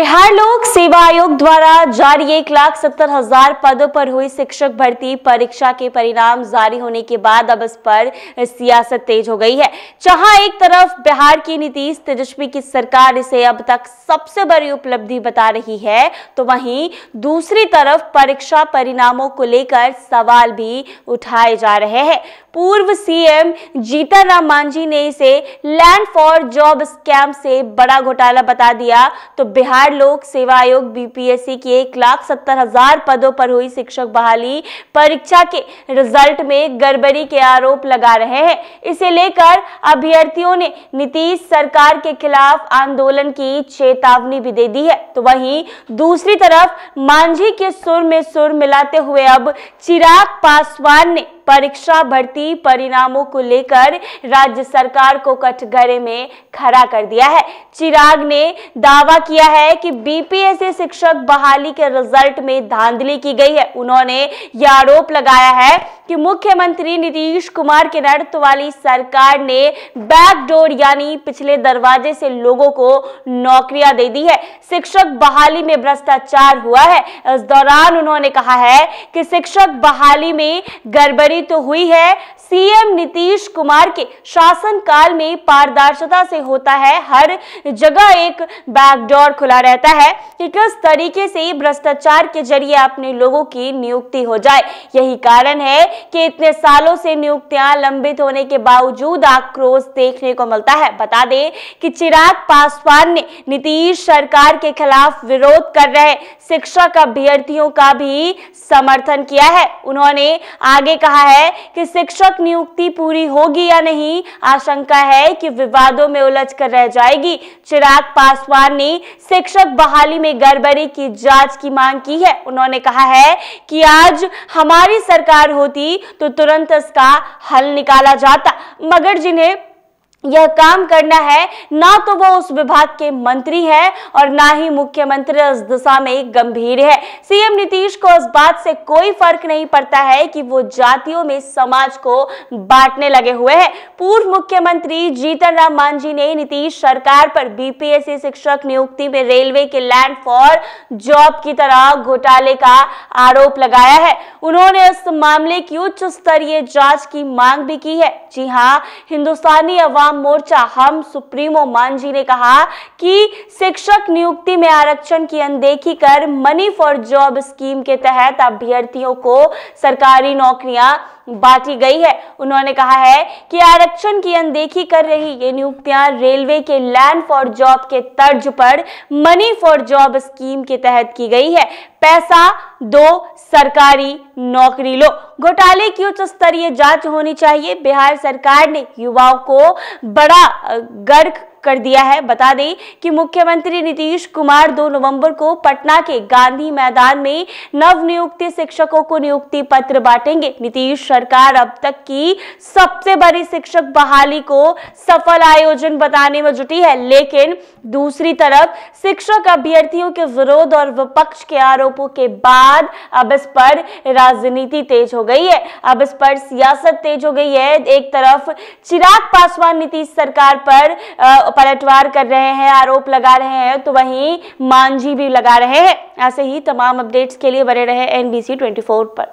बिहार लोक सेवा आयोग द्वारा जारी एक लाख सत्तर हज़ार पदों पर हुई शिक्षक भर्ती। परीक्षा के परिणाम जारी होने के बाद अब इस पर सियासत तेज हो गई है। जहाँ एक तरफ़ बिहार की नीतीश तेजस्वी की सरकार इसे अब तक सबसे बड़ी उपलब्धि बता रही है तो वहीं दूसरी तरफ़ परीक्षा परिणामों को लेकर सवाल भी उठाए जा रहे हैं। पूर्व सीएम जीतन राम मांझी ने इसे लैंड फॉर जॉब स्कैम से बड़ा घोटाला बता दिया। तो बिहार लोक सेवा आयोग बीपीएससी की एक लाख सत्तर हज़ार पदों पर हुई शिक्षक बहाली। परीक्षा के रिज़ल्ट में गड़बड़ी के आरोप लगा रहे हैं। इसे लेकर अभ्यर्थियों ने नीतीश सरकार के खिलाफ आंदोलन की चेतावनी भी दे दी है। तो वहीं दूसरी तरफ़, मांझी के सुर में सुर मिलाते हुए अब चिराग पासवान ने परीक्षा भर्ती परिणामों को लेकर राज्य सरकार को कटघरे में खड़ा कर दिया है। चिराग ने दावा किया है कि बीपीएससी शिक्षक बहाली के रिज़ल्ट में धांधली की गई है। उन्होंने यह आरोप लगाया है कि मुख्यमंत्री नीतीश कुमार के नेतृत्व वाली सरकार ने बैकडोर यानी पिछले दरवाजे से लोगों को नौकरियाँ दे दी है। शिक्षक बहाली में भ्रष्टाचार हुआ है। इस दौरान उन्होंने कहा है कि शिक्षक बहाली में गड़बड़ी तो हुई है। सीएम नीतीश कुमार के शासन काल में पारदर्शिता से होता है। हर जगह एक बैकडोर खुला रहता है कि किस तरीके से भ्रष्टाचार के ज़रिए अपने लोगों की नियुक्ति हो जाए। यही कारण है कि इतने सालों से नियुक्तियाँ लंबित होने के बावजूद आक्रोश देखने को मिलता है। बता दें कि चिराग पासवान ने नीतीश सरकार के खिलाफ विरोध कर रहे शिक्षक अभ्यर्थियों का भी समर्थन किया है। उन्होंने आगे कहा है कि शिक्षक नियुक्ति पूरी होगी या नहीं, आशंका है कि विवादों में उलझ कर रह जाएगी। चिराग पासवान ने शिक्षक बहाली में गड़बड़ी की जाँच की मांग की है। उन्होंने कहा है कि आज हमारी सरकार होती तो तुरंत इसका हल निकाला जाता। मगर जिन्हें यह काम करना है, ना तो वो उस विभाग के मंत्री है और ना ही मुख्यमंत्री इस दिशा में गंभीर है। सीएम नीतीश को इस बात से कोई फ़र्क नहीं पड़ता है कि वो जातियों में समाज को बांटने लगे हुए हैं। पूर्व मुख्यमंत्री जीतन राम मांझी ने नीतीश सरकार पर बीपीएससी शिक्षक नियुक्ति में रेलवे के लैंड फॉर जॉब की तरह घोटाले का आरोप लगाया है। उन्होंने इस मामले की उच्च स्तरीय जाँच की मांग भी की है। जी हाँ हिंदुस्तानी अवाम किसान मोर्चा, हम सुप्रीमो मांझी ने कहा कि शिक्षक नियुक्ति में आरक्षण की अनदेखी कर मनी फॉर जॉब स्कीम के तहत अभ्यर्थियों को सरकारी नौकरियाँ बांटी गई है। उन्होंने कहा है कि आरक्षण की अनदेखी कर रही ये नियुक्तियाँ रेलवे के लैंड फॉर जॉब के तर्ज पर, मनी फॉर जॉब स्कीम के तहत की गई है। पैसा दो, सरकारी नौकरी लो। घोटाले की उच्च स्तरीय जाँच होनी चाहिए। बिहार सरकार ने युवाओं को बड़ा गर्क कर दिया है। बता दें कि मुख्यमंत्री नीतीश कुमार 2 नवंबर को पटना के गांधी मैदान में नव नियुक्त शिक्षकों को नियुक्ति पत्र बांटेंगे। नीतीश सरकार अब तक की सबसे बड़ी शिक्षक बहाली को सफल आयोजन बताने में जुटी है, लेकिन दूसरी तरफ़ शिक्षक अभ्यर्थियों के विरोध और विपक्ष के आरोपों के बाद अब इस पर राजनीति तेज हो गई है। अब इस पर सियासत तेज हो गई है। एक तरफ़ चिराग पासवान नीतीश सरकार पर पलटवार कर रहे हैं, आरोप लगा रहे हैं तो वहीं मांझी भी लगा रहे हैं। ऐसे ही तमाम अपडेट्स के लिए बने रहे एनबीसी 24 पर।